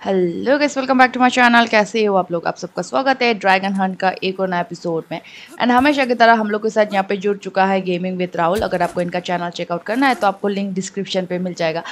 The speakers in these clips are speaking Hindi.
Hello guys welcome back to my channel कैसे हो आप लोग? आप सबका स्वागत है ड्रैगन हंट का एक और नया एपिसोड में। एंड हमेशा की तरह हम लोग के साथ यहाँ पे जुड़ चुका है गेमिंग विद राहुल अगर आपको इनका चैनल चेकआउट करना है तो आपको लिंक डिस्क्रिप्शन पे मिल जाएगा।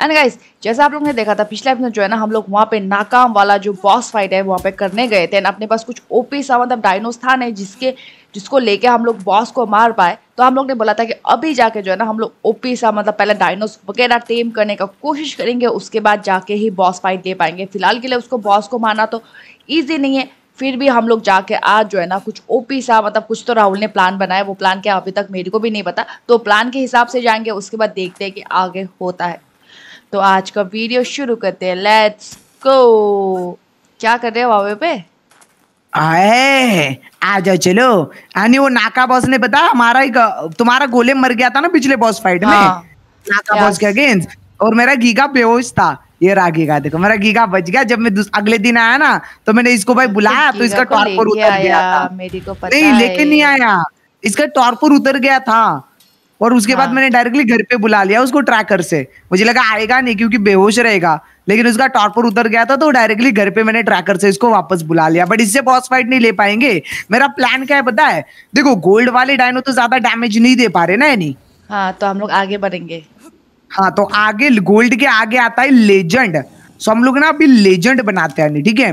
एंड गाइस जैसा आप लोग ने देखा था, पिछले एपिसोड जो है ना, हम लोग वहाँ पे नाकाम वाला जो बॉस फाइट है, वहाँ पे करने गए थे। एंड अपने पास कुछ ओपी सा मतलब डायनोस था नहीं, जिसके जिसको लेके हम लोग बॉस को मार पाए तो हम लोग ने बोला था कि अभी जाके जो है ना, हम लोग ओपी सा मतलब पहले डायनोस वगैरह टेम करने का कोशिश करेंगे, उसके बाद जाके ही बॉस फाइट दे पाएँगे। फ़िलहाल के लिए उसको बॉस को मारना तो ईजी नहीं है, फिर भी हम लोग जाके आज जो है ना, कुछ ओपी सा मतलब कुछ तो राहुल ने प्लान बनाया, वो प्लान क्या अभी तक मेरे को भी नहीं पता। तो प्लान के हिसाब से जाएँगे, उसके बाद देखते हैं कि आगे होता है। तो आज का वीडियो शुरू करते हैं लेट्स गो क्या कर रहे हो वावे पे? आए आ जाओ चलो। आनी वो नाका बॉस ने पता हमारा एक तुम्हारा गोले मर गया था ना पिछले बॉस फाइट में? हाँ। नाका बॉस के अगेंस्ट और मेरा गीगा बेहोश था। ये रहा गीगा देखो मेरा गीगा बच गया। जब मैं अगले दिन आया ना तो मैंने इसको भाई बुलाया तो इसका टॉर्पर उतर गया था। मेरे को पता नहीं लेके नहीं आया। इसका टॉर्पर उतर गया था। और उसके बाद हाँ। मैंने डायरेक्टली घर पे बुला लिया उसको ट्रैकर से। मुझे लगा आएगा नहीं क्योंकि बेहोश रहेगा। लेकिन उसका टॉर्पर उतर गया था तो डायरेक्टली घर पे मैंने ट्रैकर से इसको वापस बुला लिया। बट इससे बॉस फाइट नहीं ले पाएँगे। मेरा प्लान क्या है पता है? देखो गोल्ड वाले डायनो तो ज़्यादा डैमेज नहीं दे पा रहे ना नहीं हाँ तो हम लोग आगे बढ़ेंगे। हाँ तो आगे गोल्ड के आगे आता है लेजेंड सो हम लोग ना अभी लेजेंड बनाते हैं ठीक है?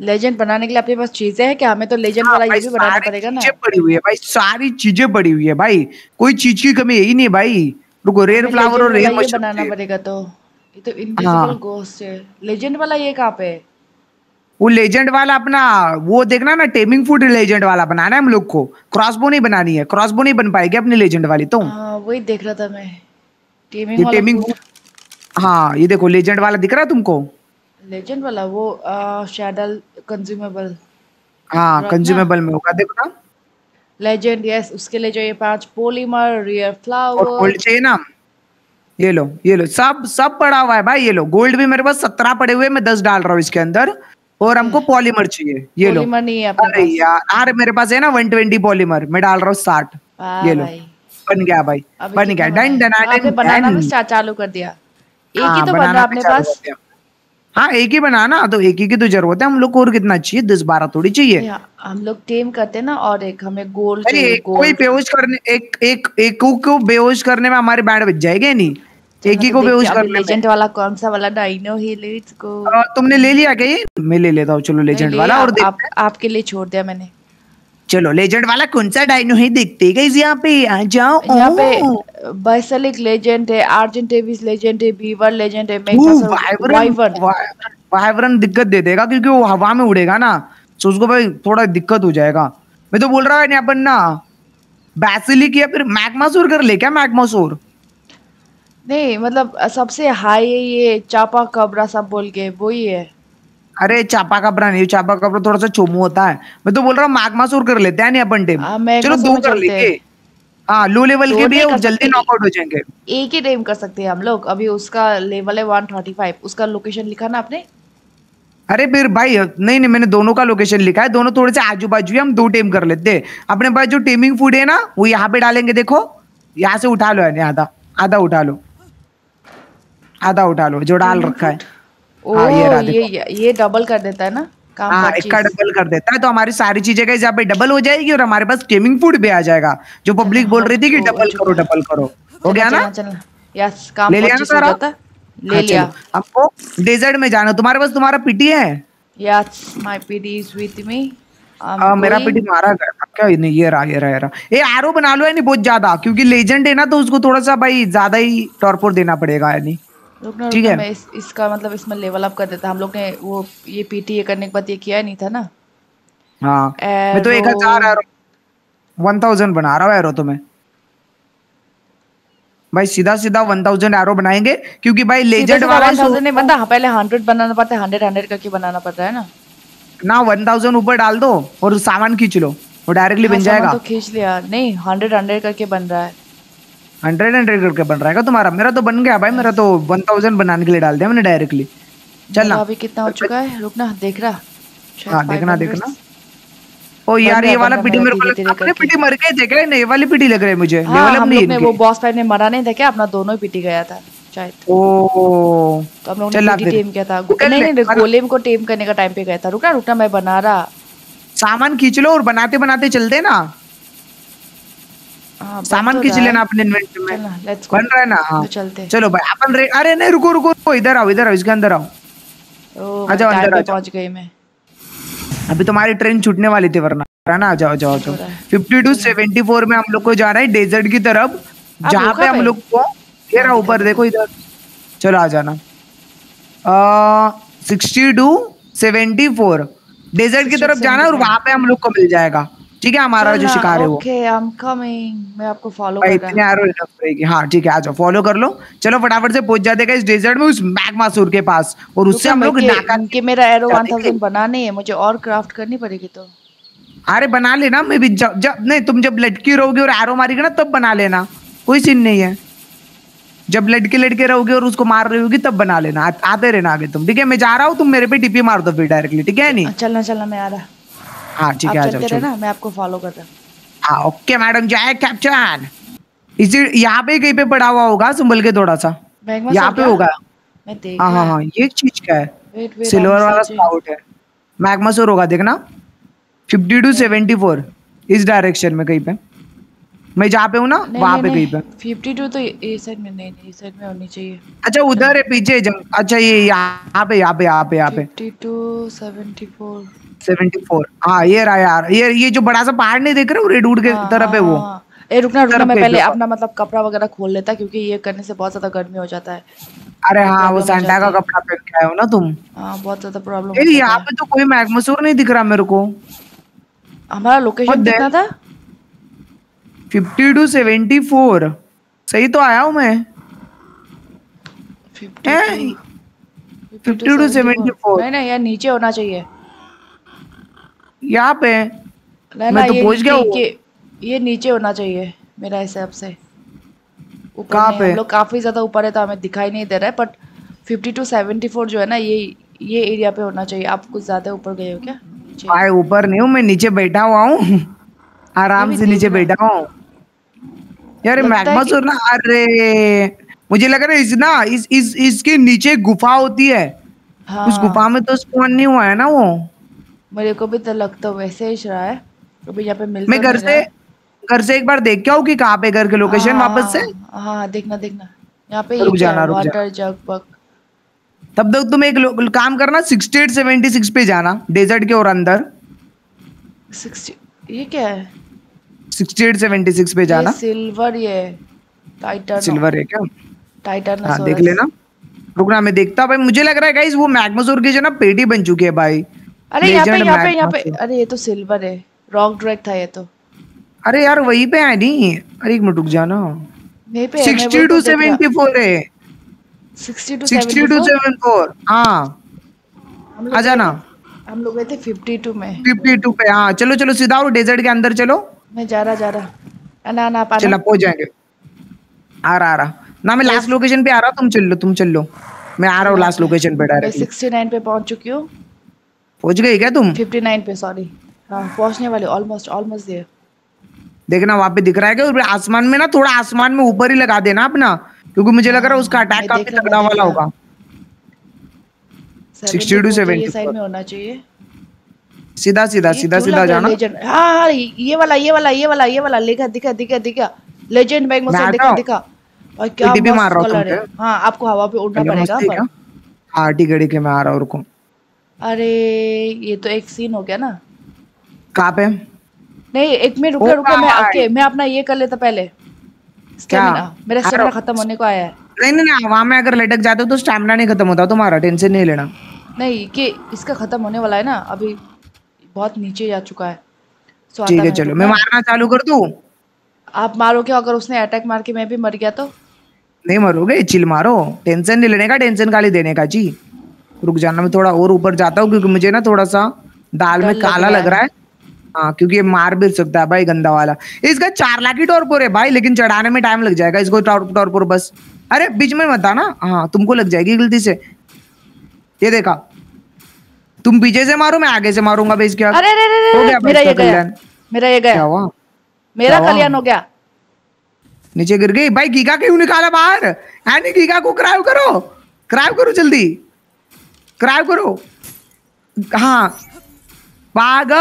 लेजेंड बनाने के लिए अपने पास चीज़ें हैं कि हमें तो लेजेंड हाँ, वाला ये भी बनाना पड़ेगा ना। चीज़ें पड़ी हुई है भाई सारी चीज़ें पड़ी हुई है भाई। कोई चीज़ की कमी है ही नहीं भाई। रुको रेयर फ्लावर और रेयर मशरूम बनाना पड़ेगा तो। तो इनविजिबल हाँ। घोस्ट है। लेजेंड वाला ये कहाँ पे है? वो लेजेंड वाला अपना वो देखना ना टेमिंग फ़ूड लेजेंड वाला बनाना है हम लोग को। क्रॉसबो नहीं बनानी है। क्रॉसबो नहीं बन पाएगी अपनी लेजेंड वाली तो। हाँ वही देख रहा था मैं। टीमिंग ये टेमिंग हाँ ये देखो लेजेंड वाला दिख रहा है तुमको? लेजेंड वाला वो शैडल कंज्यूमेबल हाँ कंज्यूमेबल में होगा देखो ना। लेजेंड यस उसके लिए चाहिए पाँच पॉलीमर रियर फ्लावर और गोल्ड चाहिए ना। ये लो ये लो सब सब पड़ा हुआ है भाई ये लो गोल्ड भी मेरे पास सत्रह पड़े हुए मैं दस डाल रहा हूँ इसके अंदर और हमको पॉलीमर चाहिए ये लो। पॉलीमर नहीं है अरे यार अरे मेरे पास है ना वन ट्वेंटी पॉलीमर मैं डाल रहा हूँ साठ ये लो। बन गया भाई बन गया। डन डन डन बनाना भी चालू कर दिया। एक ही हाँ, तो बन रहा अपने पास। हाँ एक ही बनाना तो एक ही की तो ज़रूरत है। हम लोग को और कितना चाहिए? दस बारह थोड़ी चाहिए। हम लोग टेम करते हैं ना और एक हमें गोल अरे एक कोई बेहोश करने एक एक एक को को बेहोश करने में हमारे बैंड बच जाएगा नहीं? एक ही को बेहोश करने में। लेजेंड वाला कौन सा वाला डाइनो ही ले इसको तुमने ले लिया क्या ये? मैं ले लेता हूँ चलो लेजेंड वाला और आपके लिए छोड़ दिया मैंने। चलो लेजेंड वाला कौन सा डायनो है? देखते गाइस यहाँ पे आ जाओ। यहाँ पे बाइसलिक लेजेंड है आर्जेंटेविस लेजेंड है बीवर लेजेंड है वाइवर्न वाइब्रेंट दिक्कत दे देगा क्योंकि वो हवा में उड़ेगा ना तो उसको भाई थोड़ा दिक्कत हो जाएगा। मैं तो बोल रहा हूँ अपन ना बैसिलिक या फिर मैगमासोर कर ले क्या मैगमासोर? नहीं मतलब सबसे हाई है ये चापा कबरा सब बोल के वही है। अरे चापा कपड़ा नहीं चापा कपड़ा थोड़ा सा चोमू होता है। मैं तो बोल रहा हूँ मैगमासोर कर लेते हैं अपन टीम। चलो दो कर चलते हैं। लेंगे हाँ लो लेवल के भी है जल्दी। नॉकआउट हो जाएँगे। एक ही टेम कर सकते हैं हम लोग। अभी उसका लेवल है 135 उसका लोकेशन लिखा ना आपने? अरे फिर भाई नहीं नहीं मैंने दोनों का लोकेशन लिखा है। दोनों थोड़े से आजू बाजू हम दो टीम कर लेते हैं। अपने पास जो टीमिंग फ़ूड है ना वो यहाँ पे डालेंगे देखो। यहाँ से उठा लो यानी आधा। आधा उठा लो। आधा उठा लो जो डाल रखा है। ओ हाँ, ये रहा ये ये डबल कर देता है ना? काम हाँ का एक का डबल कर देता है तो हमारी सारी चीज़ें यहाँ पे डबल हो जाएगी और हमारे पास गेमिंग फ़ूड भी आ जाएगा जो पब्लिक बोल रही थी कि डबल करो डबल करो। हो गया ना? यस काम ले लिया ना सारा? ले हाँ, लिया। हमको डेजर्ट में जाना तुम्हारे पास तुम्हारा पीटी है? Yes my PD is with me हाँ मेरा पीटी मारा गया क्या नहीं ये रहा ये रहा ये रहा। ये आरो बना लो है नहीं बहुत ज़्यादा क्योंकि लेजेंड है ना तो उसको थोड़ा सा भाई ज़्यादा ही टॉर्पोर देना पड़ेगा यानी। रुकना ठीक है। मैं इस, इसका मतलब इसमें लेवल अप कर देता। हम लोग ने वो ये पीटी करने के बाद ये किया नहीं था ना? हाँ। मैं तो एक हज़ार एरो वन थाउज़ेंड बना रहा हूँ एरो तो मैं। भाई सीधा सीधा वन थाउज़ेंड एरो बनाएँगे क्योंकि भाई लेजेंड वाला वन थाउज़ेंड नहीं बनता हाँ, पहले हंड्रेड बनाना पड़ता है हंड्रेड हंड्रेड करके बनाना पड़ता है ना? ना वन थाउज़ेंड ऊपर डाल दो और सामान खींच लो वो डायरेक्टली हाँ, बन जाएगा। तो खींच लिया। नहीं हंड्रेड हंड्रेड करके बन रहा है। हंड्रेड हंड्रेड करके बन रहा है। तुम्हारा? मेरा तो बन गया भाई मेरा तो वन थाउज़ेंड बनाने के लिए डाल दिया मैंने डायरेक्टली चल ना अभी कितना हो चुका है? रुकना देख रहा हाँ देखना देखना। ओ यार ये वाला पीटी मेरे को लग- अपने करके। पीटी मर गए थे क्या नहीं ये वाली पीटी लग रही है मुझे। हाँ लेवल अप नहीं लोग वो बॉस फाइट में मरा नहीं था क्या अपना दोनों ही पीटी गया था शायद। ओ। तो हम लोग ने पीटी। टेम किया था। नहीं नहीं गोलेम को टेम करने का टाइम पे गया था। रुकना रुकना मैं बना रहा। सामान खींच लो और बनाते बनाते चलते ना। हाँ, सामान तो खींच लेना अपने इन्वेंटरी में। बन रहा है ना? हाँ। तो चलते चलो भाई अपन अरे नहीं रुको रुको रुको इधर आओ इधर आओ इसके अंदर आओ। आ जाओ, अंदर। पहुँच गई मैं। अभी तुम्हारी ट्रेन छूटने वाली थी वरना। है ना? आ जाओ जाओ है। फिफ्टी टू सेवेंटी फोर में हम लोग को जाना है डेजर्ट की तरफ़। जहाँ पे हम लोग को ये रहा ऊपर देखो इधर। चलो आ जाना। Sixty two seventy four desert की तरफ़ जाना है और 74. वहाँ पे हम लोग को मिल जाएगा। ठीक है हमारा जो शिकार है वो। ओके आई एम कमिंग मैं आपको फॉलो कर हाँ। ठीक है आ जाओ फॉलो कर लो। चलो फटाफट से पहुँच जाते इस डेजर्ट में उस मैगमासूर के पास। और उससे हम लोग कि मेरा एरो जाते 1000 बना है मुझे और क्राफ्ट करनी पड़ेगी तो। अरे बना लेना मैं भी जब जब नहीं तुम जब लटकी रहोगे और एरो मारेगी ना तब बना लेना। कोई सीन नहीं है। जब लटके लटके रहोगे और उसको मार रही होगी तब बना लेना। आ- आते रहना आगे तुम। ठीक है मैं जा रहा हूँ तुम मेरे पे टीपी मार दो फिर डायरेक्टली ठीक है नहीं? चलना चलना मैं आ रहा। हाँ ठीक है आ जाओ चलो मैं आपको फॉलो कर रहा हूँ। हाँ ओके मैडम जय कैप्टन इसी यहाँ पे कहीं पे पड़ा हुआ होगा संभल के थोड़ा सा। यहाँ पे होगा। हाँ हाँ हाँ ये चीज़ क्या है। सिल्वर वाला स्पाउट है। मैग्मासोर होगा देखना। फिफ्टी टू सेवेंटी फोर इस डायरेक्शन में कहीं पे। मैं जहाँ पे हूँ ना वहाँ पे कहीं पे। फिफ्टी टू तो ये साइड में नहीं नहीं साइड में होनी चाहिए। अच्छा उधर है पीछे अच्छा ये यहाँ पे यहाँ पे यहाँ पे यहाँ पे। Fifty two seventy four seventy four हाँ ये रहा यार। ये ये जो बड़ा सा पहाड़ नहीं देख रहे हो? रेड के तरफ़ है वो? हाँ, ए रुकना रुकना मैं पहले अपना मतलब कपड़ा वगैरह खोल लेता क्योंकि ये करने से बहुत ज़्यादा गर्मी हो जाता है। अरे हाँ वो सैंटा का कपड़ा पहन के आए हो ना तुम? हाँ बहुत ज़्यादा प्रॉब्लम यहाँ पे तो कोई मैग्मासोर नहीं दिख रहा मेरे को। हमारा लोकेशन कितना था? फिफ्टी टू सेवेंटी फोर सही तो आया हूँ मैं। ए, 52 to 74 नहीं नहीं यार नीचे होना चाहिए। यहाँ पे मैं तो पहुँच गया ये- हूँ। ये नीचे होना चाहिए मेरा हिसाब से। कहाँ पे? हम लोग काफ़ी ज़्यादा ऊपर है तो हमें दिखाई नहीं दे रहा है but fifty two seventy four जो है ना ये ये एरिया पे होना चाहिए। आप कुछ ज़्यादा ऊपर गए हो क्या? भाई ऊपर नहीं हूँ मैं नीचे बैठा हुआ हूँ। आराम से नीचे बैठा हूँ। यार है मैग्मासोर ना अरे! मुझे लग रहा है इस ना इस इस इसके नीचे गुफा होती है। हाँ। उस गुफा में तो स्पॉन नहीं हुआ है ना वो? मेरे को भी तो लगता वैसे ही रहा है। अभी यहाँ पे मिल मैं घर से घर से एक बार देख के आऊँ कि कहाँ पे घर के लोकेशन हाँ, वापस से? हाँ हाँ देखना देखना। यहाँ पे रुक जाना, है रुक। वाटर जग पक तब तक तुम एक काम करना सिक्सटी एट सेवेंटी सिक्स पे जाना डेजर्ट के और अंदर। सिक्सटी ये क्या है? सिक्सटी एट सेवेंटी सिक्स पे जाना। सिल्वर ये टाइटन सिल्वर है क्या? टाइटन हाँ देख लेना। रुकना मैं देखता भाई। मुझे लग रहा है गाइस वो मैग्मासोर की जो ना पेटी बन चुकी है भाई। अरे यहाँ पे यहाँ पे यहाँ पे। अरे ये तो सिल्वर है। रॉक ड्रैग था ये तो। अरे यार वहीं पे है नहीं। अरे एक मिनट रुक जाना। यहीं पे सिक्सटी टू सेवेंटी फोर है। Sixty two sixty two four हाँ। आ जाना। हम लोग गए थे फिफ्टी टू में। फिफ्टी टू पे हाँ। चलो चलो सीधा और डेजर्ट के अंदर चलो। मैं जा रहा जा रहा। ना ना पाना चलो पहुँच जाएँगे। आ रहा आ रहा। ना मैं लास्ट लोकेशन पे आ रहा हूँ तुम चल लो तुम चल लो। मैं आ रहा हूँ लास्ट लोकेशन पे सिक्सटी नाइन पे पहुँच चुकी हूँ। पहुँच गई क्या तुम? फिफ्टी नाइन पे सॉरी हाँ पहुँचने वाले ऑलमोस्ट ऑलमोस्ट देयर देखना वहाँ पे दिख रहा है क्या? आसमान में ना थोड़ा आसमान में ऊपर ही लगा देना अपना क्योंकि मुझे लग रहा है उसका अटैक काफ़ी तगड़ा वाला होगा। 60 to ये 74 साइड में होना चाहिए। सीधा सीधा सीधा सीधा रहा है जाना? हाँ हाँ ये वाला ये वाला ये वाला ये वाला लिखा दिखा दिखा दिखा। लेजेंड बैंक मैं में आता दिखा दिखा। और क्या मार रहा हूँ हाँ। आपको हवा पे उड़ना पड़ेगा? हाँ ठीक है ठीक है मैं आ रहा हूँ रुको। अरे ये तो एक सीन हो गया ना। कहाँ पे? नहीं एक मिनट रुको रुको मैं ओके मैं अपना ये कर लेता पहले। स्टेमिना मेरा स्टेमिना खत्म होने को आया है। नहीं नहीं नहीं वहाँ में अगर लटक जाते हो तो स्टैमिना नहीं खत्म होता तुम्हारा टेंशन नहीं लेना। नहीं कि इसका खत्म होने वाला है ना अभी बहुत नीचे जा चुका है। सो ठीक है चलो मैं मारना चालू कर दूँ? आप मारोगे अगर उसने अटैक मार के मैं भी मर गया तो? नहीं मरोगे चिल मारो। टेंशन नहीं लेने का टेंशन खाली देने का जी। रुक जाना मैं थोड़ा और ऊपर जाता हूँ क्योंकि मुझे ना थोड़ा सा दाल में काला लग रहा है। हाँ क्योंकि ये मार भी सकता है भाई गंदा वाला। इसका चार लाख की टॉर्पोर है भाई लेकिन चढ़ाने में टाइम लग जाएगा इसको टॉर्पोर बस। अरे बीच में मत आना। हाँ तुमको लग जाएगी गलती से। ये देखा। तुम पीछे से मारो मैं आगे से मारूँगा भाई इसके अरे अरे अरे, हो गया मेरा ये गया। मेरा ये क्या गया हुआ? मेरा कल्याण हो गया। नीचे गिर गई। भाई गीगा क्यों निकाला बाहर? एनी गीगा को क्राइव करो। क्राइव करो जल्दी। क्राइव करो हाँ. भागो.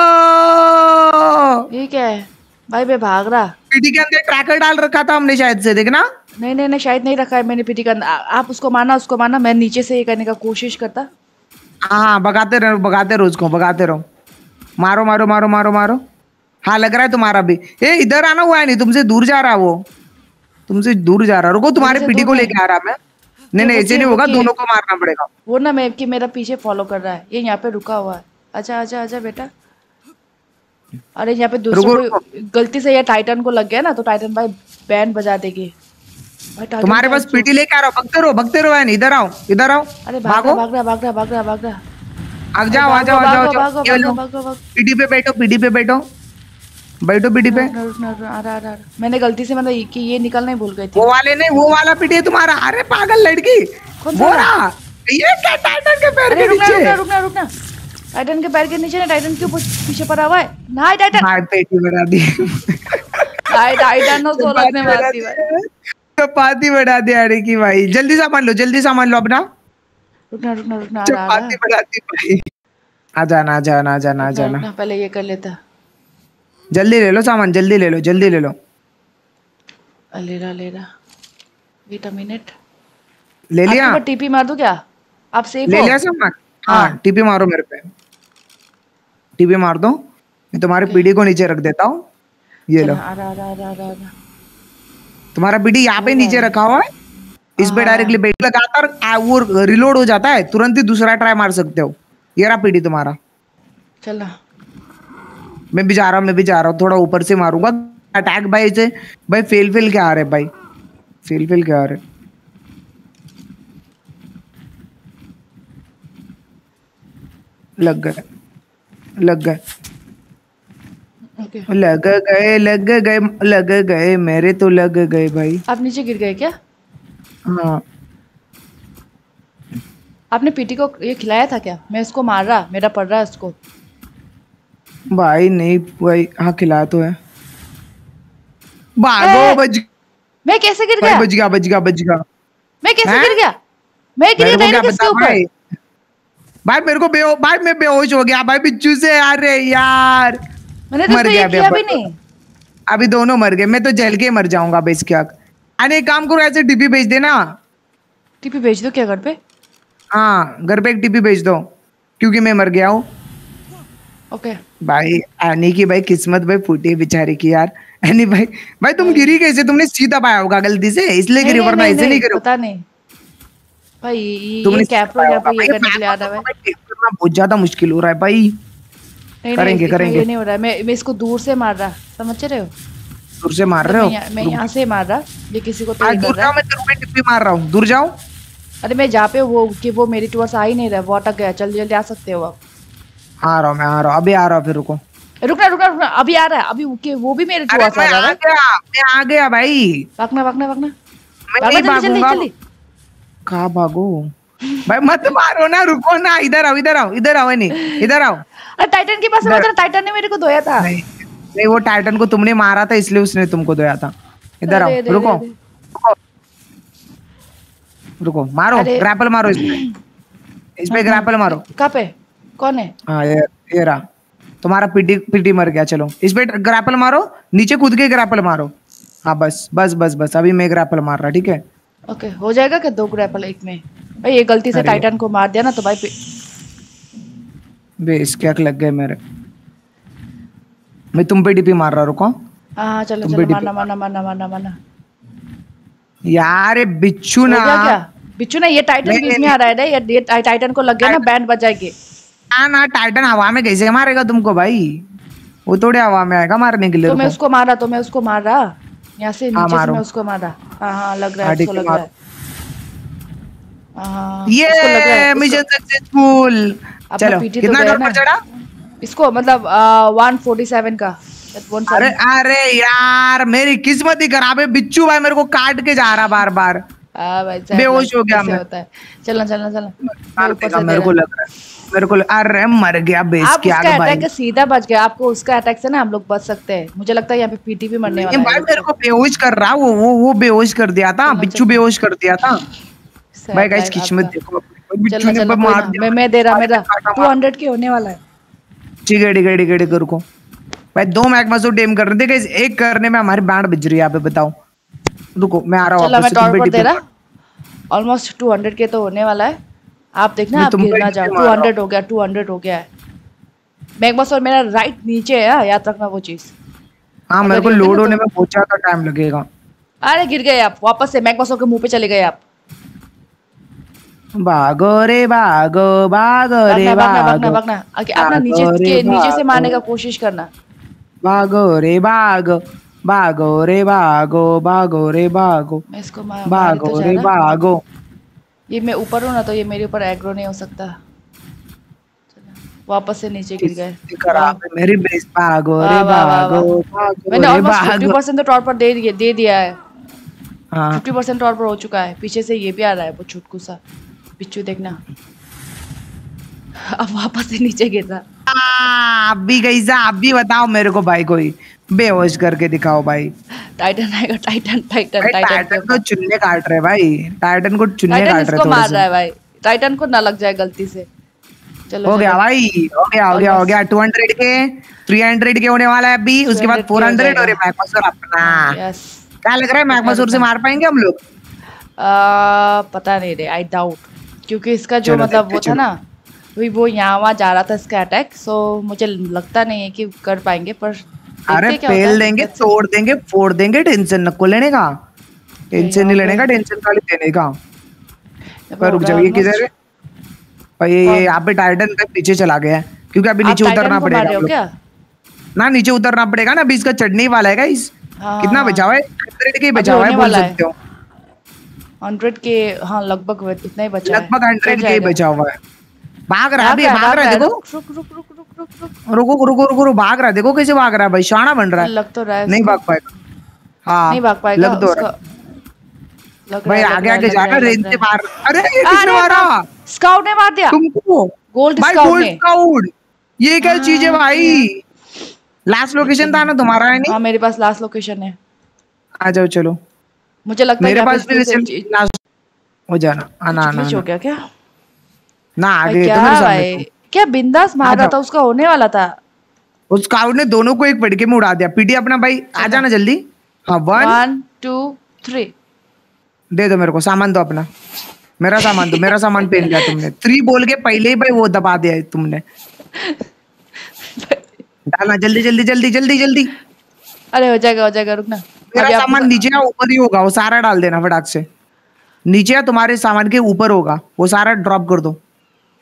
ये क्या है. भाई मैं भाग रहा. पीटी के अंदर ट्रैकर डाल रखा था हमने शायद से देखना? नहीं नहीं नहीं शायद नहीं रखा है मैंने पीटी का आ- आप उसको माना उसको मारना मैं नीचे से ये करने का कोशिश करता. हाँ भगाते रहो भगाते रहो उसको भगाते रहो. मारो मारो मारो मारो मारो. हाँ लग रहा है तुम्हारा भी. ए इधर आना हुआ है नहीं तुमसे दूर जा रहा वो. तुमसे दूर जा रहा रुको तुम्हारे पीटी को लेके आ रहा मैं. नहीं नहीं ऐसे नहीं होगा दोनों को मारना पड़ेगा। वो ना मैं कि मेरा पीछे फॉलो कर रहा है। ये यहाँ पे रुका हुआ है। आजा आजा आजा बेटा। अरे यहाँ पे दूसरों गलती से ये टाइटन को लग गया ना तो टाइटन भाई बैंड बजा देगी। तुम्हारे पास पीटी लेके आ रहा हूँ? भगते रहो भगते रहो है इधर आओ इधर आओ। अरे भाग भागो। रहा भाग रहा भाग रहा भाग रहा भाग रहा। आ जाओ आ जाओ आ जाओ। पीटी पे बैठो पीटी पे बैठो। बैठो पीटी पे। मैंने गलती से मतलब ये- कि ये निकलना ही भूल गई थी। वो वाले नहीं वो वाला पीटी है तुम्हारा। अरे पागल लड़की। वाला? ये क्या टाइटन के पैर के रुकना नीचे? रुकना रुकना टाइटन के पैर के नीचे ना टाइटन क्यों पीछे पड़ा हुआ है? ना टाइटन हाँ पेटी बढ़ा दी। हाय टाइटन नो सोलह ने मारती भाई चपाती बढ़ा दी अरे की भाई। जल्दी सामान लो जल्दी सामान लो अपना। रुकना रुकना रुकना चपाती बढ़ा दी भाई। आ जाना आ जाना आ जाना आ जाना। पहले ये कर लेता। जल्दी ले लो सामान जल्दी ले लो जल्दी ले लो। ले रहा ले रहा वेट अ मिनट ले लिया? आपके ऊपर टीपी मार दूँ क्या? आप सेफ़ ले हो? लिया सामान? हाँ। हाँ। टीपी मारो मेरे पे। टीपी मार दो? मैं तुम्हारे पीढ़ी को नीचे रख देता हूँ। ये लो। आ रहा आ रहा आ रहा आ आ तुम्हारा पीढ़ी यहाँ पे नीचे रखा हुआ है? इस पे हाँ। डायरेक्टली बैठ लगातार वो रिलोड हो जाता है तुरंत ही दूसरा ट्राई मार सकते हो। ये रहा पीढ़ी तुम्हारा। चल। मैं भी जा रहा हूँ मैं भी जा रहा हूँ। थोड़ा ऊपर से मारूँगा। अटैक भाई से भाई फेल फेल क्या आ रहे भाई? फेल फेल क्या आ रहे लग गए। लग गए। लग गए लग गए लग गए। मेरे तो लग गए भाई। आप नीचे गिर गए क्या? हाँ। आपने पीटी को ये खिलाया था क्या? मैं इसको मार रहा मेरा पड़ रहा है उसको भाई नहीं भाई हाँ खिला तो है। भागो बच मैं कैसे गिर गया? बच गया बच गया बच गया। मैं कैसे गिर गया? मैं गिरी को क्या किसके ऊपर? भाई? मेरे को बेहो भाई मैं बेहोश हो गया। भाई बिच्छू से अरे यार। मैंने तो मर गया किया भी नहीं। अभी दोनों मर गए। मैं तो जल के मर जाऊँगा बेस क्या अरे एक काम करो ऐसे टिपी भेज देना। टीपी भेज दो क्या घर पे? हाँ घर पे एक टिपी भेज दो क्योंकि मैं मर गया हूँ। ओके भाई एनी की भाई किस्मत भाई फूटी बेचारी की यार। एनी भाई भाई तुम गिरी कैसे? तुमने सीधा पाया होगा गलती से? इसलिए गिरी वरना ऐसे नहीं गिरो पता नहीं। भाई तुमने ये कैप्रो यहाँ पे ये करने के लिए आ रहा है भाई, करना बहुत ज़्यादा मुश्किल हो रहा है भाई। करेंगे, करेंगे। ये नहीं हो रहा मैं मैं इसको दूर से मार रहा। समझ रहे हो? दूर से मार रहे हो? मैं यहाँ से मार रहा। ये किसी को तो कर दूर रहा। जाओ मैं तेरे को टिप्पी मार रहा हूँ। दूर जाओ। अरे मैं जहाँ पे वो कि वो मेरी टूवर्स आ ही नहीं रहा। वो अटक गया। जल्दी जल्दी आ सकते हो आप। आ रहा हूँ मैं आ रहा हूँ। अभी आ रहा हूँ फिर रुको। रुकना रुकना रुकना। अभी आ रहा है। अभी के वो भी मेरे टूवर्स आ रहा है। मैं आ गया भाई। भागना भागना भागना। मैं नहीं भागूँगा। कहाँ भागो? भाई मत मारो ना रुको ना। इधर आओ इधर आओ इधर आओ नहीं इधर आओ। अरे टाइटन के पास। मत टाइटन ने मेरे को धोया था। नहीं नहीं वो टाइटन को तुमने मारा था इसलिए उसने तुमको धोया था। इधर आओ रुको। रुको। मारो। ग्रैपल मारो इस पे। इस पे ग्रैपल मारो। कहाँ पे? कौन है? हाँ ये ये रहा। तुम्हारा पीटी पीटी मर गया चलो। इस पे ग्रैपल मारो नीचे कूद के ग्रैपल मारो। हाँ बस बस बस बस अभी मैं ग्रैपल मार रहा ठीक है? ओके हो जाएगा क्या दो ग्रैपल एक में? भाई ये गलती से टाइटन को मार दिया ना तो भाई पे- बेस क्या लग गए मेरे। मैं तुम पे टीपी मार रहा रुको। हाँ हाँ चलो चलो मारना मारना मारना मारना मारना। यार ये बिच्छू ना। क्या? बिच्छू ना ये टाइटन बीच में आ रहा है ना ये टाइटन को लग गया ना बैंड बजाएगी। ना ना टाइटन हवा में कैसे मारेगा तुमको भाई? वो थोड़े हवा में आएगा मारने के लिए तो मैं। उसको मारा तो मैं उसको मार। रहा यहाँ से हाँ, नीचे से मैं उसको मारा। हाँ हाँ लग रहा है हाँ, उसको लग रहा है। ये मिशन सक्सेसफुल चलो तो कितना गया डर ना। पर चढ़ा? इसको मतलब वन फोर्टी सेवन का अरे अरे यार मेरी किस्मत ही खराब है। बिच्छू भाई मेरे को काट के जा रहा बार बार बेहोश हो गया मैं। होता है। चलना चलना चलना। मेरे को लग रहा है। मेरे को अरे मर गया बेस के आगे भाई। अटैक सीधा बच गया आपको उसका अटैक से ना हम लोग बच सकते हैं। मुझे लगता है यहाँ पे पीटी भी मरने वाला भाई मेरे को बेहोश कर रहा वो वो वो बेहोश कर दिया था बिच्छू बेहोश कर दिया था। भाई गाइस किस्मत देखो बिच्छू ने पर मार दिया। मैं दे रहा मेरा काटा टू मार। हंड्रेड की होने वाला है। ठीक है ठीक है ठीक है ठीक है रुको भाई दो मैक मसो टेम कर रहे थे गाइस एक करने में हमारी बैंड बज रही है यहाँ पे बताओ। रुको मैं आ रहा हूँ ऑलमोस्ट टू हंड्रेड के तो होने वाला है। आप देखना आप गिरना जाओ। टू हंड्रेड हो। गया टू हंड्रेड हो गया है। मैक बस और मेरा राइट नीचे है हाँ, याद रखना वो चीज़। हाँ मेरे को लोड होने में बहुत ज़्यादा टाइम लगेगा। अरे गिर गए आप वापस से बसों के मुँह पे चले गए आप। भागो रे भागो भागो रे भागना भागना भागना भागो। भागना। अपना नीचे के नीचे से मारने का कोशिश करना। भागो रे भागो भागो रे भागो भागो रे भागो। मैं इसको मार मार भागो तो रे भागो। ये मैं ऊपर हूँ ना तो ये मेरे ऊपर एग्रो नहीं हो सकता। वापस से नीचे गिर गए। मेरी बेस भागो रे भागो मैंने ऑलमोस्ट फिफ्टी परसेंट तो पर दे दिया दे दिया है। हाँ। फिफ्टी परसेंट टॉर पर हो चुका है। पीछे से ये भी आ रहा है वो छुटकू सा बिच्छू देखना। अब वापस से नीचे गिर रहा आ, अब भी कैसा आप भी बताओ मेरे को भाई कोई। बेहोश करके दिखाओ भाई। टाइटन आएगा टाइटन टाइटन टाइटन टाइटन को चुनने काट रहे भाई। टाइटन को चुनने काट रहे मार रहा है भाई। टाइटन को ना लग जाए गलती से। चलो हो गया भाई हो गया हो गया हो गया। Two hundred K three hundred K होने वाला है अभी। उसके बाद 200 फोर के हो हंड्रेड और मैकमसूर अपना। क्या लग रहा है मैकमसूर से मार पाएँगे हम लोग? पता नहीं रे आई डाउट क्योंकि इसका जो मतलब वो था ना वही वो यहाँ वहाँ जा रहा था इसका अटैक सो मुझे लगता नहीं है कि कर पाएँगे पर अरे पेल देंगे तोड़ देंगे फोड़ देंगे टेंशन नको लेने का। टेंशन नहीं लेने का टेंशन खाली देने का। पर रुक जाओ ये किधर है। भाई ये कौन? यहाँ पे टाइटन का पीछे चला गया है क्योंकि अभी नीचे उतरना पड़ेगा ना नीचे उतरना पड़ेगा ना अभी इसका चढ़ने वाला है गाइस हाँ, कितना हाँ, बचा हुआ है? हंड्रेड के बचा हुआ है बोल सकते हो। हंड्रेड के हाँ लगभग इतना ही बचा है। लगभग हंड्रेड के ही बचा हुआ है। भाग रहा है अभी रहा है, भाग रहा है देखो। रुक रुक रुक। रुक रुक रुक रुक भाग रहा है। देखो कैसे भाग रहा है भाई शाना बन रहा है। लग तो रहा है नहीं भाग पाएगा। हाँ नहीं भाग पाएगा लग तो रहा है। लग भाई है, आगे आगे रहा है, जाना रेंज से है। मार। अरे ये किसने मारा? स्काउट ने मार दिया। तुमको गोल्ड भाई स्काउट गोल्ड ने। स्काउट ये क्या चीज़ है हाँ, भाई? लास्ट लोकेशन था ना तुम्हारा है नहीं? हाँ मेरे पास लास्ट लोकेशन है। आ जाओ चलो। मुझे लगता है मेरे पास भी लास्ट हो जाना। आना आना हो गया क्या? ना आगे तो मेरे सामने क्या बिंदास मार रहा था उसका होने वाला था। उस स्काउट ने दोनों को एक पटके में उड़ा दिया। पीटी अपना भाई आ जाना जल्दी। हाँ वन वन टू थ्री दे दो मेरे को सामान दो अपना। मेरा सामान दो मेरा सामान पहन लिया तुमने। थ्री बोल के पहले ही भाई वो दबा दिया तुमने। डालना जल्दी जल्दी जल्दी जल्दी जल्दी। अरे हो जाएगा हो जाएगा रुकना। मेरा सामान नीचे या ऊपर ही होगा वो सारा डाल देना फटाक से। नीचे या तुम्हारे सामान के ऊपर होगा वो सारा ड्रॉप कर दो।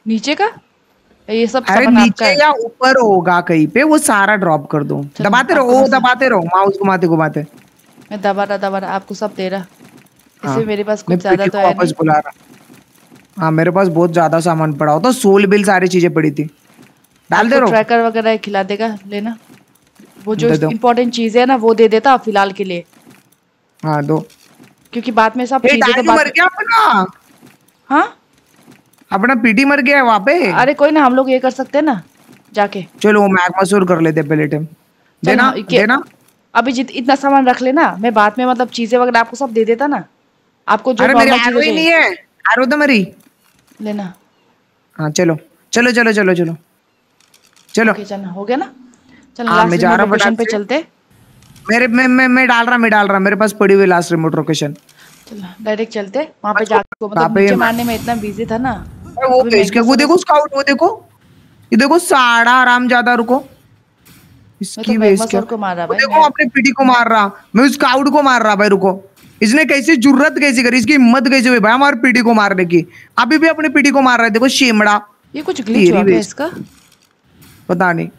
नीचे का? ये सब अरे नीचे या ऊपर होगा कहीं पे वो सारा ड्रॉप कर दो। दबाते रहो दबाते रहो माउस घुमाते घुमाते। मैं दबा रहा दबा रहा आपको सब दे रहा। हाँ, इससे मेरे पास कुछ ज़्यादा तो है वापस बुला रहा हाँ। मेरे पास बहुत ज़्यादा सामान पड़ा होता सोल बिल सारी चीज़ें पड़ी थी। डाल दे रहो ट्रैकर वगैरह खिला देगा लेना। वो जो इम्पोर्टेंट चीज़ है ना वो दे देता फ़िलहाल के लिए। हाँ दो। क्योंकि बाद में सब चीज़ें तो अपना। हाँ? अपना पीटी मर गया है वहाँ पे? अरे कोई ना हम लोग ये कर सकते हैं ना जाके। चलो मैग मसूर कर लेते पहले टाइम देना देना। अभी जित इतना सामान रख लेना मैं बाद में मतलब चीज़ें वगैरह आपको सब दे देता ना। आपको जो अरे मेरे आरो ही नहीं है। आरो तो मेरी। लेना। हाँ चलो। चलो चलो चलो चलो। चलो। चलना। हो गया ना? चलो हाँ, मैं जा रहा हूँ पे चलते। मेरे मैं मैं मैं डाल रहा मैं डाल रहा। मेरे पास पड़ी हुई लास्ट रिमोट लोकेशन चलो डायरेक्ट चलते। वहाँ पे बस जाके मतलब मारने में इतना बिज़ी था ना। वो अभी भेज के वो देखो स्काउट वो देखो। ये देखो साड़ा आराम ज़्यादा रुको। इसकी तो बेस को मार रहा भाई देखो अपने पीटी को मार रहा। मैं उस स्काउट को मार रहा भाई रुको। इसने कैसी जुर्रत कैसी करी इसकी हिम्मत कैसे हुई भाई हमारे पीटी को मारने की? अभी भी अपने पीटी को मार रहा है देखो शेमड़ा। ये कुछ ग्लिच हुआ इसका? पता नहीं।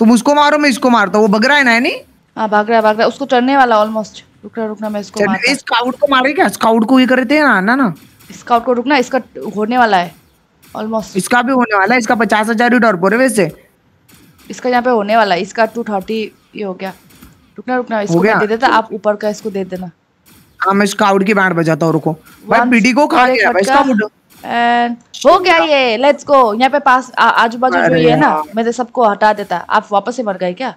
तुम उसको मारो मैं इसको मारता हूँ। वो बग रहा है ना है नहीं? हाँ भाग रहा है भाग रहा है। उसको चढ़ने वाला ऑलमोस्ट रुक रहा रुकना मैं इसको मारता इस स्काउट को मारे क्या? स्काउट को ये करते हैं ना ना ना? स्काउट को रुकना इसका होने वाला है। ऑलमोस्ट इसका भी होने वाला है इसका पचास हज़ार ही डॉर है वैसे। इसका यहाँ पे होने वाला है इसका टू थर्टी ये हो गया। रुकना रुकना इसको दे देता आप ऊपर का इसको दे देना। हाँ मैं स्काउट की बैंड बजाता हूँ रुको। भाई पीटी को खा गया भाई फटका। स्काउट एंड हो गया ये लेट्स गो यहाँ पे पास आजू बाजू जो ये है ना यार। मेरे सबको हटा देता। आप वापस से मर गए क्या?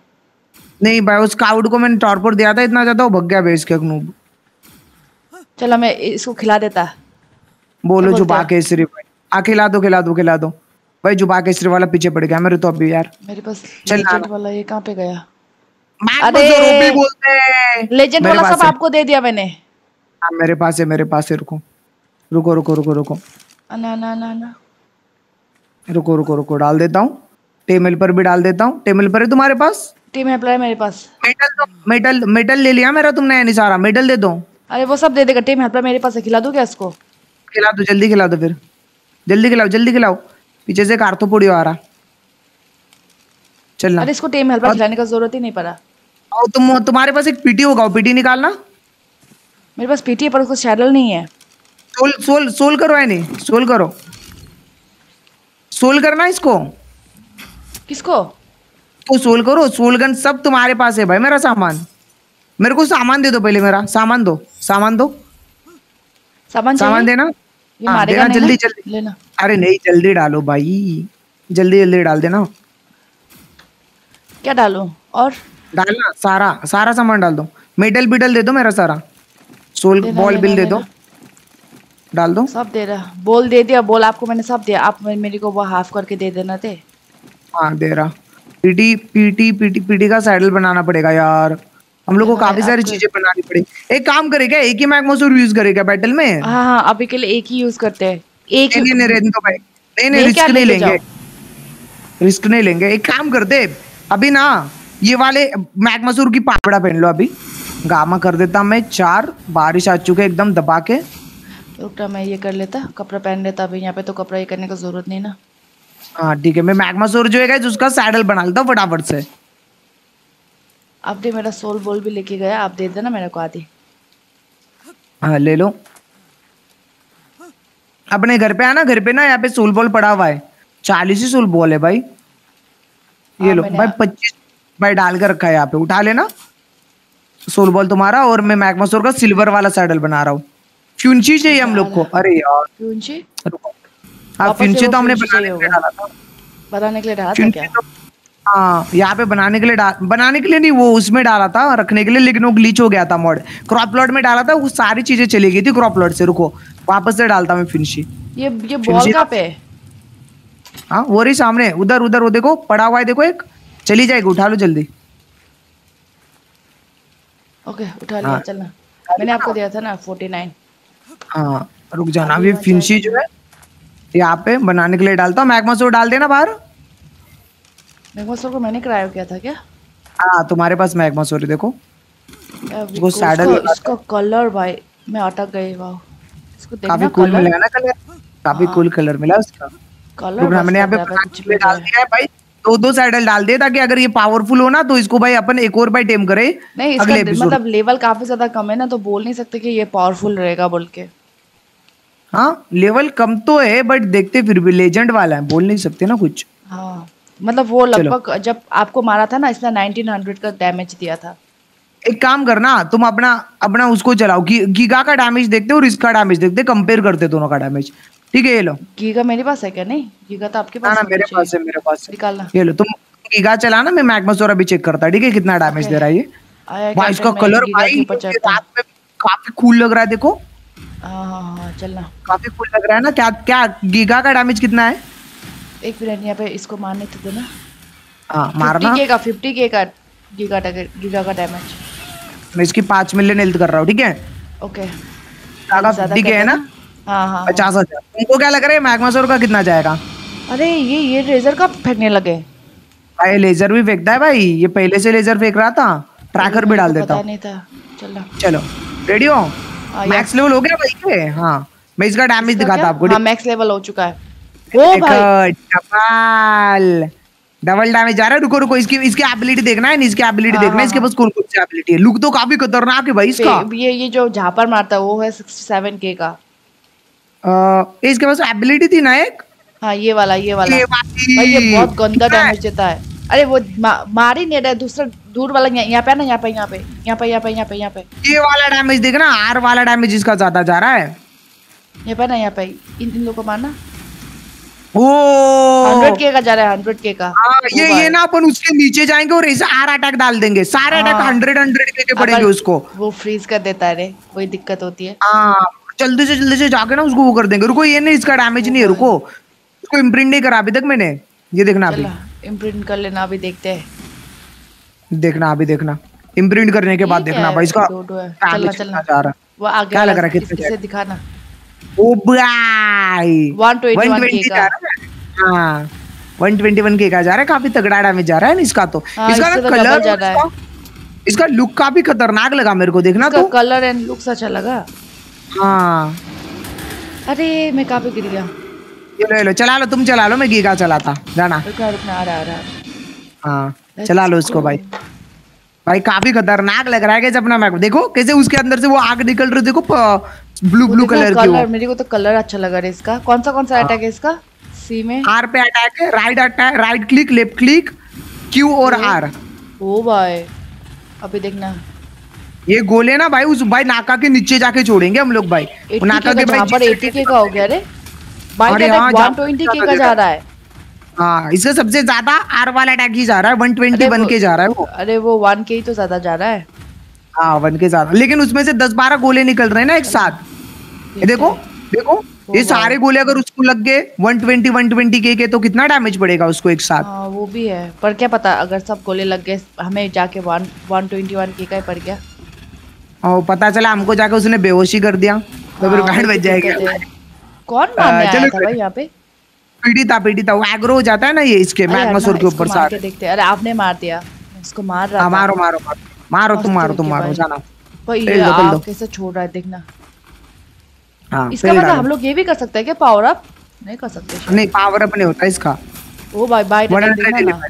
नहीं भाई उस काउड को मैंने टॉर्पोर दिया था इतना ज़्यादा वो भग गया बेस के नूब चलो मैं इसको खिला देता। बोलो बोलते जुबा हैं? आ खिला दो खिला दो खिला दो। भाई जुबा केसरी वाला पीछे पड़ गया मेरे तो अभी यार। मेरे पास चल लेजेंड वाला ये कहाँ पे गया? अरे! रोबी बोलते हैं। लेजेंड वाला सब आपको दे दिया मैंने। हाँ मेरे पास है मेरे पास है रुको। रुको रुको रुको रुको। ना ना ना ना। रुको रुको रुको डाल देता हूँ। टेबल पर भी डाल देता हूँ। टेबल पर है तुम्हारे पास? टीम हेल्पर है मेरे पास। मेटल तो मेटल मेटल ले लिया मेरा तुमने नहीं सारा मेटल दे दो। अरे वो सब दे देगा। टीम हेल्पर मेरे पास है। खिला दूँ क्या इसको? खिला दो जल्दी खिला दो फिर। जल्दी खिलाओ जल्दी खिलाओ। पीछे से कार तो कार्थोपोडियो आ रहा। चलना। अरे इसको टीम हेल्पर खिलाने का ज़रूरत ही नहीं पड़ा। और तुम तुम्हारे पास एक पीटी होगा पीटी निकालना। मेरे पास पीटी है पर उसको शैडल नहीं है। सोल सोल सोल करो है नहीं सोल करो। सोल करना इसको। किसको? तो सोल करो सोल गन सब तुम्हारे पास है भाई मेरा सामान। मेरे को सामान दे दो पहले मेरा सामान दो सामान दो। सामान सामान देना। ये हाँ, मारेगा देना नहीं जल्दी जल्दी। लेना। अरे नहीं जल्दी डालो भाई। जल्दी जल्दी डाल देना। क्या डालूं? और? डालना सारा सारा सामान डाल दो। मेडल बिडल दे दो मेरा सारा। सोल बॉल बिल दे दो। डाल दो। सब दे रहा। बोल दे दिया बोल आपको मैंने सब दिया। आप मेरे को वो हाफ़ करके दे देना थे हाँ दे रहा। पीटी पीटी पीटी पीटी का सैडल बनाना पड़ेगा यार। हम लोग को काफ़ी सारी चीज़ें बनानी पड़ी। एक काम करेगा एक ही मैक मसूर यूज़ करेगा बैटल में? हाँ हाँ अभी के लिए एक ही यूज़ करते हैं। एक नहीं नहीं नहीं रहने दो भाई। नहीं रिस्क नहीं लेंगे। रिस्क नहीं लेंगे। एक काम करते अभी ना ये वाले मैक मसूर की पापड़ा पहन लो अभी। गामा कर देता मैं चार बारिश आ चुके एकदम दबा के। रुकना मैं ये कर लेता कपड़ा पहन लेता अभी यहाँ पे तो कपड़ा ये करने का ज़रूरत नहीं ना। हाँ ठीक है मैं मैक मसूर जो है उसका सैडल बना लेता हूँ फटाफट से। आप दे मेरा सोल बोल भी लेके गया आप दे देना मेरे को आधी। हाँ ले लो। अपने घर पे आना घर पे ना यहाँ पे सोल बॉल पड़ा हुआ है। चालीस ही सोल बॉल है भाई। ये हाँ, लो भाई पच्चीस भाई डाल कर रखा है यहाँ पे उठा लेना। सोल बॉल तुम्हारा और मैं मैक मसूर का सिल्वर वाला सैडल बना रहा हूँ। फ्यूंची चाहिए हम लोग को। अरे यार। रुको। हाँ फ्यूंची तो हमने फ्यूंची बनाने के लिए डाला था। बताने के लिए डाला था क्या? तो हाँ यहाँ पे बनाने के लिए डाल बनाने के लिए नहीं वो उसमें डाला था रखने के लिए लेकिन वो ग्लीच हो गया था मॉड क्रॉप प्लॉट में डाला था वो सारी चीज़ें चली गई थी क्रॉप प्लॉट से रुको। वापस से डालता मैं फिनिशी ये ये बॉल कहाँ पे हाँ? वो रही सामने उधर उधर वो देखो पड़ा हुआ है देखो एक। चली जाएगी उठा लो जल्दी। ओके उठा लिया हाँ। चलना। मैंने आपको दिया था ना फोर्टी नाइन हाँ रुक जाना अभी फिनिशी जो है यहाँ पे बनाने के लिए डालता हूँ। मैगमा सोर डाल देना बाहर। मेरे को मैंने कराया किया था क्या? हाँ तुम्हारे पास मैगमा सोर है देखो। वो saddle इसको- कलर भाई मैं अटक गई वाह। इसको देखना काफ़ी कूल मिला ना कलर काफ़ी कूल कलर मिला उसका। कलर रुक ना, बस यहाँ पे कुछ भी डाल दिया है भाई। दो दो सैडल डाल दे ताकि अगर ये पावरफुल हो ना तो इसको भाई अपन एक और बाई टेम करे नहीं इसका मतलब लेवल काफ़ी ज़्यादा कम है ना तो बोल नहीं सकते कि ये पावरफुल रहेगा बोल के। हाँ लेवल कम तो है बट देखते फिर भी। लेजेंड वाला है बोल नहीं सकते ना कुछ। हाँ। मतलब वो लगभग जब आपको मारा था ना इसने 1900 का डैमेज दिया था। एक काम करना तुम अपना अपना उसको चलाओ। गी, गीगा का डैमेज देखते और इसका डैमेज देखते कंपेयर करते दोनों का डैमेज ठीक है ये लो। गीगा मेरे पास है क्या? नहीं गीगा तो आपके पास ना मेरे पास है मेरे पास है। निकालना। ये लो तुम गीगा चलाना मैं मैगमसोर अभी चेक करता ठीक है? कितना डैमेज दे रहा है ये? भाई इसका कलर भाई। रात में काफ़ी कूल लग रहा है देखो। हाँ हाँ हाँ चलना। काफ़ी कूल लग रहा है ना क्या क्या गीगा का डैमेज कितना है? एक मिनट यहाँ पे इसको मारने तो देना। हाँ मारना। के का फिफ्टी के का गीगा का गीगा का डैमेज मैं इसकी पाँच मिलियन हेल्थ कर रहा हूँ ठीक है? ओके ठीक है ना? हाँ हाँ पचास हज़ार। तुमको क्या लग रहा है मैगमासोर का कितना जाएगा? अरे ये ये रेजर कब फेंकने लगे? भाई लेजर भी फेंकता है भाई। ये पहले से लेजर फेंक रहा था ट्रैकर भी डाल देता नहीं था। चलो। रेडी हो? हाँ, मैक्स लेवल हो गया भाई के? हाँ। मैं इसका डैमेज दिखाता आपको मैक्स लेवल हो चुका है। ओ भाई। डबल डैमेज आ रहा है। रुको रुको इसकी इसकी एबिलिटी देखना है। इसकी एबिलिटी हाँ, देखना है। हाँ, इसके पास कौन कौन सी एबिलिटी है। लुक तो काफ़ी खतरनाक है भाई इसका। ये ये जो झापर मारता है वो है सिक्सटी सेवन के। का अ, इसके पास एबिलिटी थी ना एक? हाँ ये वाला ये वाला। ये भाई ये बहुत गंदा है? डैमेज देता है। अरे वो मा, मार ही नहीं रहा दूसरा दूर वाला यहाँ यहाँ पे ना यहाँ पे यहाँ पे यहाँ पे यहाँ पे यहाँ पे यहाँ पे। ये वाला डैमेज देखना। आर वाला डैमेज इसका ज़्यादा जा रहा है। ये पे ना यहाँ पे। इन इन लोगों को मारना। हंड्रेड के का जा रहा है हंड्रेड के का। हाँ ओ ये ये ना अपन उसके नीचे जाएँगे और ऐसे आर अटैक डाल देंगे। सारे अटैक हाँ। हंड्रेड हंड्रेड के पड़ेंगे उसको। वो फ्रीज कर देता है रे वही दिक्कत होती है। हाँ जल्दी से जल्दी से जाके ना उसको वो कर देंगे। रुको ये नहीं इसका डैमेज नहीं है रुको। उसको इम्प्रिंट नहीं करा अभी तक मैंने। ये देखना अभी। इम्प्रिंट कर लेना अभी देखते हैं। देखना अभी देखना। इम्प्रिंट करने के बाद देखना भाई इसका है। चलना चलना। है। वो आगे क्या लग रहा है, कितने दिखाना। ओ भाई 121 120 के। है। हाँ 121 के का जा रहा है। काफ़ी तगड़ा डैमेज जा रहा है ना इसका तो। हाँ, इसका ना तो कलर है। इसका, लुक काफ़ी खतरनाक लगा मेरे को देखना तो। कलर एंड लुक्स अच्छा लगा। हाँ। अरे मैं पे गिर गया? ये लो ये लो चला लो तुम चला लो मैं गीगा चलाता जाना। रुकना रुकना आ रहा आ रहा। हाँ चला लो इसको भाई। भाई काफ़ी खतरनाक लग रहा है कैसे अपना मैप देखो कैसे उसके अंदर से वो आग निकल रही है, देखो ब्लू ब्लू कलर की कलर मेरे को तो कलर अच्छा लगा रे इसका। कौन सा कौन सा अटैक है इसका? सी में? आर पे अटैक है right attack right click left click Q और आर ओ भाई अभी देखना। ये गोले ना भाई उस भाई नाका के नीचे जाके छोड़ेंगे हम लोग भाई। नाका के जहाँ पर 80 के का हो गया रे। बाइक अरे अटैक हाँ, 120 के का जा रहा है। हाँ इसका सबसे ज़्यादा आर वाला अटैक ही जा रहा है वन ट्वेंटी अरे वो- के जा रहा है वो। अरे वो 1 के ही तो ज़्यादा जा रहा है। हाँ वन के ज़्यादा लेकिन उसमें से दस बारह गोले निकल रहे हैं ना एक साथ। ये देखो देखो ये सारे गोले अगर उसको लग गए वन ट्वेंटी वन ट्वेंटी के के तो कितना डैमेज पड़ेगा उसको एक साथ? हाँ वो भी है। पर क्या पता अगर सब गोले लग गए हमें जाके 1 121 के का ही पड़ गया। और पता चला हमको जाके उसने बेहोशी कर दिया तो फिर हाँ, बैंड बच जाएगा। कौन मारने आ, आया चलो था भाई यहाँ पे? पीड़िता पीड़िता वो एग्रो हो जाता है ना ये इसके अरे मैग्मासोर के ऊपर के देखते हैं। अरे आपने मार दिया। इसको मार रहा हाँ मारो मारो मारो मारो तुम मारो तुम मारो जाना। भाई ये कैसे छोड़ रहा है देखना। हाँ इसका मतलब हम लोग ये भी कर सकते हैं क्या पावर अप नहीं कर सकते नहीं पावर अप नहीं होता इसका। ओ भाई ना। इलेवन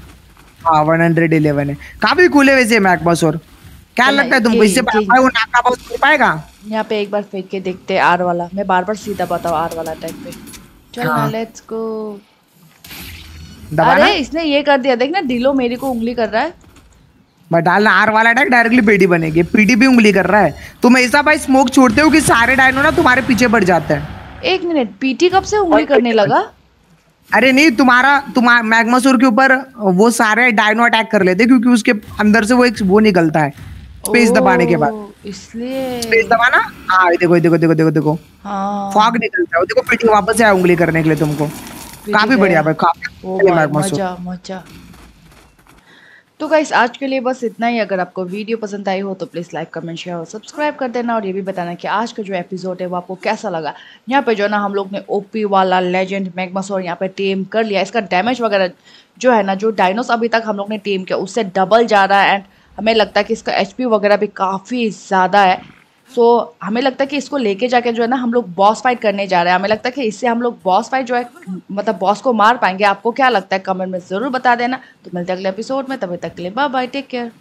हाँ वन हंड्रेड इलेवन है। काफ़ी कूल है वैसे मैकबसोर क्या लगता है तुमको इससे ये- वो नाका बॉस कर पाएगा? यहाँ पे एक बार फेंक के देखते हैं आर वाला। मैं बार बार सीधा बताऊँ आर वाला अटैक पे। चल हाँ। लेट्स गो अरे इसने ये कर दिया। देख ना दिलो मेरी को उंगली कर रहा है। बट डालना आर वाला अटैक डायरेक्टली पीडी बनेगी। पीडी भी उंगली कर रहा है। तुम ऐसा भाई स्मोक छोड़ते हो कि सारे डायनो ना तुम्हारे पीछे पड़ जाते हैं? एक मिनट पीटी कब से उंगली करने लगा? अरे नहीं तुम्हारा तुम्हारा मैग्मासोर के ऊपर वो सारे डायनो अटैक कर लेते क्योंकि उसके अंदर से वो एक वो निकलता है। स्पेस दबाने के बाद। इसलिए। स्पेस दबाना? हाँ देखो देखो देखो देखो देखो। हाँ। फॉग निकलता है। देखो पीटी वापस आया उंगली करने के लिए तुमको। काफ़ी बढ़िया भाई काफ़ी मज़ा मज़ा। तो गाइस आज के लिए बस इतना ही। अगर आपको वीडियो पसंद आई हो तो प्लीज़ लाइक कमेंट शेयर और सब्सक्राइब कर देना। और ये भी बताना कि आज का जो एपिसोड है, वो आपको कैसा लगा? यहाँ पे जो ना, हम लोग ने ओपी वाला लेजेंड मैगमसोर यहाँ पे टेम कर लिया। इसका डैमेज वगैरह जो है ना, जो डायनोस अभी तक हम लोग ने टेम किया, उससे डबल जा रहा है। एंड हमें लगता है कि इसका एचपी वगैरह भी काफ़ी ज़्यादा है। सो हमें लगता है कि इसको लेके जाके जो है ना, हम लोग बॉस फाइट करने जा रहे हैं। हमें लगता है कि इससे हम लोग बॉस फाइट जो है मतलब बॉस को मार पाएँगे। आपको क्या लगता है? कमेंट में ज़रूर बता देना। तो मिलते अगले एपिसोड में। तभी तक के लिए बाय बाय टेक केयर